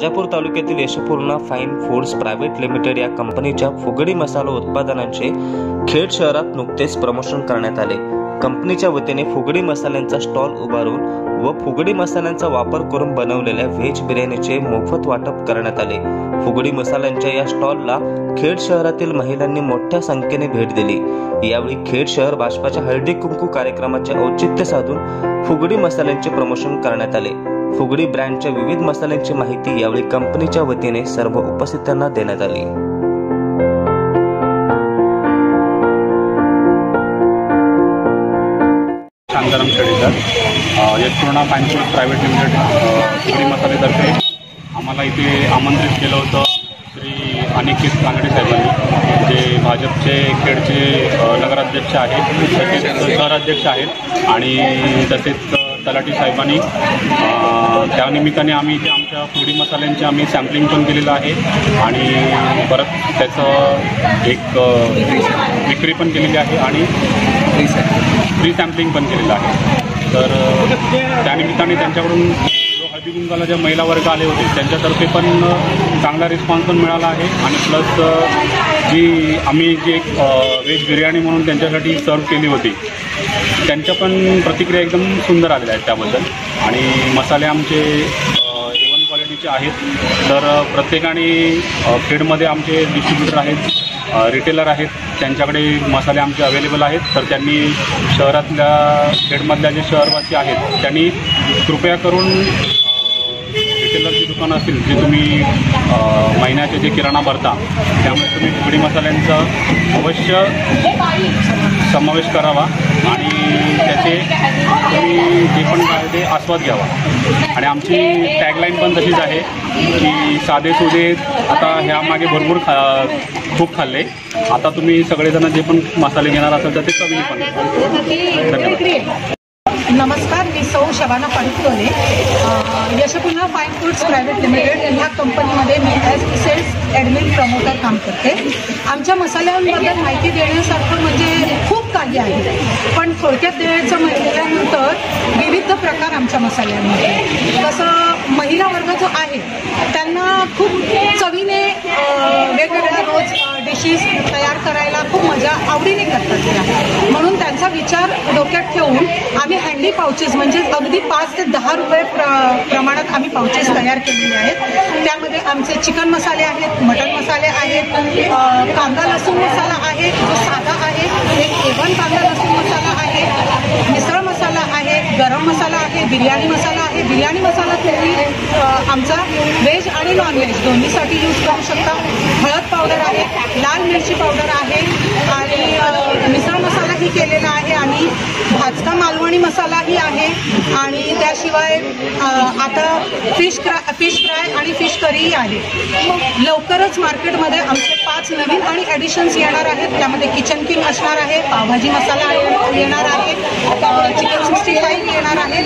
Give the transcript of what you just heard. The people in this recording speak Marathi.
राजापूर तालुक्यातील Yashpurna fine foods private limited या कंपनीच्या फुगडी मसाला उत्पादनांचे खेड शहरात नुकतेच प्रमोशन करण्यात आले. कंपनीच्या वतीने फुगडी मसाल्यांचा स्टॉल उभारून व फुगडी मसाल्यांचा वापर करून बनवलेल्या व्हेज बिर्याणीचे मोफत वाटप करण्यात आले. फुगडी मसाल्यांच्या या स्टॉलला खेड शहरातील महिलांनी मोठ्या संख्येने भेट दिली. यावेळी खेड शहर भाजपाच्या हळदी कुंकू कार्यक्रमाचे औचित्य साधून फुगडी मसाल्यांचे प्रमोशन करण्यात आले. फुगडी ब्रँडच्या विविध मसाल्यांची माहिती यावेळी कंपनीच्या वतीने सर्व उपस्थितांना देण्यात आली. Shantaram Shedekar Yashpurna fine private limited Fugdi मसालेतर्फे आम्हाला इथे आमंत्रित केलं होतं श्री अनिकेत कांगडे साहेबांनी. जे भाजपचे खेडचे नगराध्यक्ष आहेत तसेच शहराध्यक्ष आहेत आणि तसेच तलाठी साहेबांनी. त्यानिमित्ताने आम्ही इथे आमच्या फुडी मसाल्यांचे आम्ही सॅम्पलिंग पण केलेलं आहे. आणि परत त्याचं एक विक्री पण केलेली आहे आणि फ्री सॅम्पलिंग पण केलेलं आहे. तर त्यानिमित्ताने त्यांच्याकडून हळदीकुंकाला हळदी ज्या महिला वर्ग आले होते त्यांच्यातर्फे पण चांगला रिस्पॉन्स पण मिळाला आहे. आणि प्लस जी आम्ही जी एक व्हेज बिर्याणी म्हणून त्यांच्यासाठी सर्व केली होती. त्यांच्या पण प्रतिक्रिया एकदम सुंदर आलेल्या आहेत त्याबद्दल. आणि मसाले आमचे एवन क्वालिटीचे आहेत. तर प्रत्येकाने खेडमध्ये आमचे डिस्ट्रीब्युटर आहेत रिटेलर आहेत. त्यांच्याकडे मसाले आमचे अवेलेबल आहेत. तर त्यांनी शहरातल्या खेडमधल्या जे शहरवासी आहेत त्यांनी कृपया करून रिटेलरची दुकानं असतील जे तुम्ही महिन्याचे जे किराणा भरता त्यामुळे तुम्ही फुगडी मसाल्यांचं अवश्य समावेश करावा आणि त्याचे तुम्ही जे पण काय ते आस्वाद घ्यावा. आणि आमची टॅगलाईन पण तशीच आहे की साधे सुधे आता ह्यामागे भरपूर खा खूप खाल्ले. आता तुम्ही सगळेजण जे पण मसाले घेणार असाल तर ते कमी पण. धन्यवाद. नमस्कार मी Sau Shabana Padukole Yashpurna fine foods private limited ह्या कंपनीमध्ये मी ॲज सेल्स ॲडमिन प्रमोटर काम करते. आमच्या मसाल्यांबद्दल माहिती देण्यासारखं म्हणजे खूप काही आहे. पण थोडक्यात देण्याचं म्हटल्यानंतर विविध प्रकार आमच्या मसाल्यांमध्ये तसं महिला वर्ग जो आहे त्यांना खूप चवीने वेगवेगळ्या रोज डिशेस तयार करायला खूप मजा आवडीने करतात त्या. म्हणून विचार डोक्यात ठेवून आम्ही हँडी पाउचेस म्हणजे अगदी पाच ते दहा रुपये प्र प्रमाणात आम्ही पाउचेस तयार केलेले आहेत. त्यामध्ये आमचे चिकन मसाले आहेत मटन मसाले आहेत कांदा लसूण मसाला आहे जो साधा आहे एक एवन कांदा लसूण मसाला आहे मिसळ मसाला आहे गरम मसाला आहे बिर्याणी मसाला आहे. बिर्याणी मसाला तुम्ही आमचा व्हेज आणि नॉनव्हेज दोन्हीसाठी यूज करू शकता. हळद पावडर आहे लाल मिरची पावडर आहे आणि अं, मिसळ मसालाही केलेला आहे आणि भाजका मसालाही आहे आणि त्याशिवाय आता फिश क्रा फिश फ्राय आणि फिश करीही आहे. लवकरच मार्केटमध्ये आमचे पाच नवीन आणि ॲडिशन्स येणार आहेत. त्यामध्ये किचन किंग असणार आहे पावभाजी मसाला येणार आहे चिकन सिक्स्टी फाईव्ह येणार आहे.